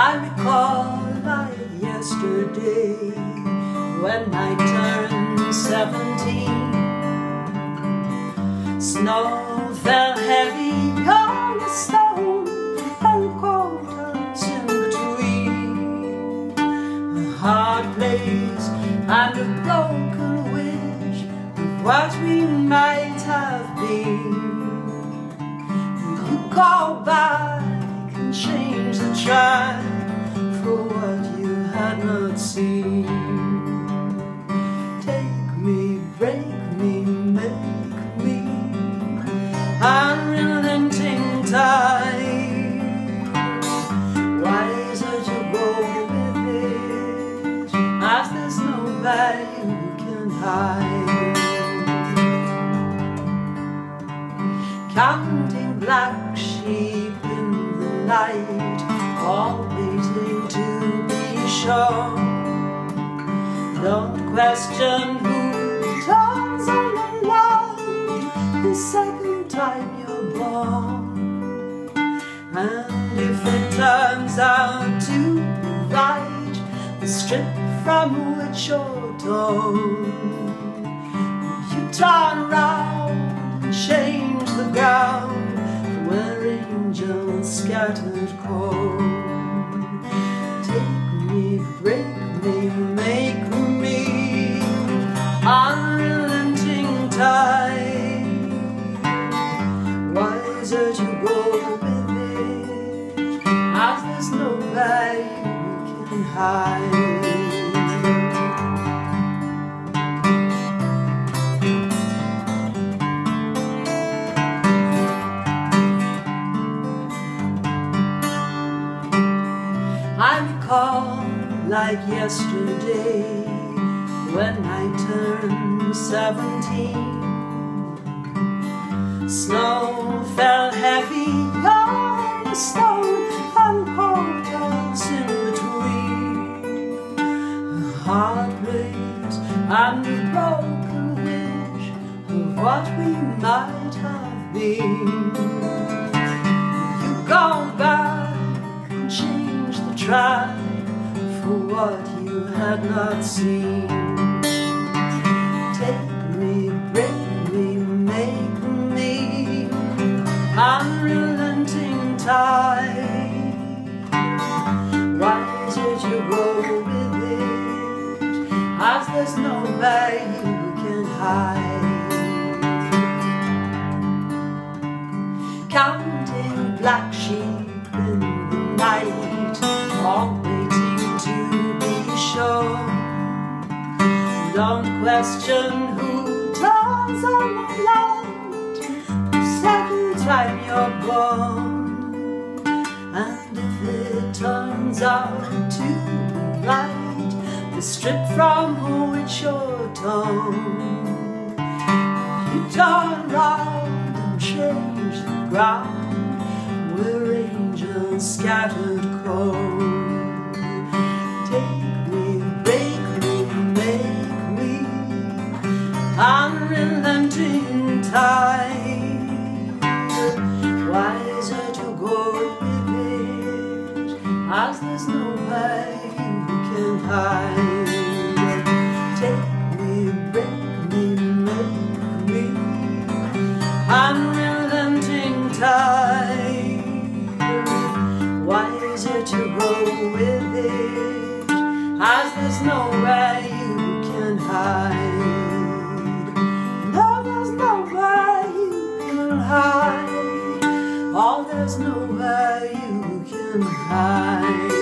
I recall my yesterday when I turned seventeen. Snow fell heavy on the stone and quarters in between. A hard place and a broken wish of what we might have been. You call back and change the track for what you had not seen. Take me, break me, make me unrelenting tide. Wiser to go with it, as there's nobody you can hide. Counting black sheep all waiting to be sure. Don't question who turns on the light the second time you're born. And if it turns out to be right, the strip from which you're torn, you turn around and change the ground scattered corn. Take me, break me, make me unrelenting tide. Wiser to go with it, as there's nobody who can hide. I recall like yesterday when I turned seventeen. Snow fell heavy on the stone and quarters in between. Heartbreaks and a broken wish of what we might have been. Track for what you had not seen. Take me, break me, make me unrelenting tide. Wiser to go with it, as there's nobody who can hide. Counting black sheep Don't question who turns on the light the second time you're born. And if it turns out to be right, the strip from which you're torn, you turn round and change the ground where angels scattered corn. Wiser to go with it, as there's nowhere you can hide. No, there's nowhere you can hide. Oh, there's nowhere you can hide.